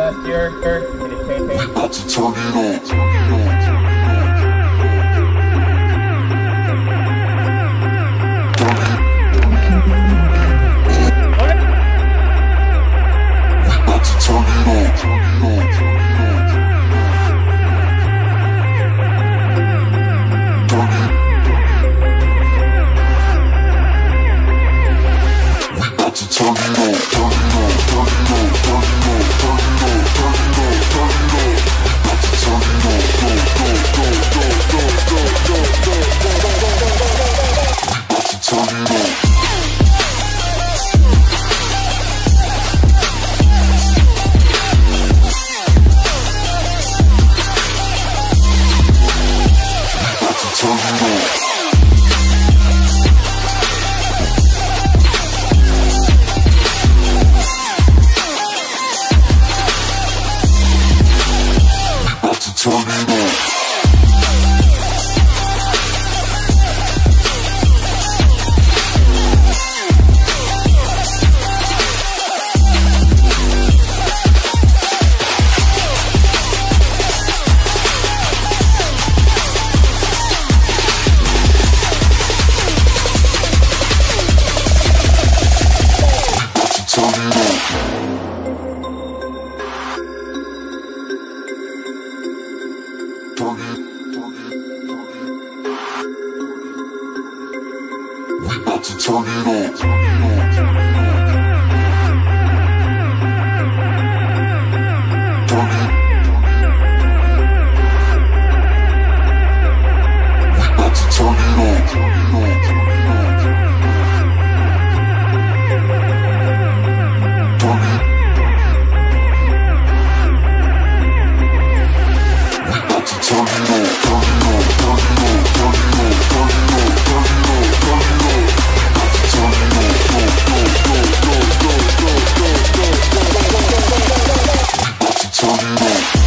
left here. About to turn it on. about to turn it up. Música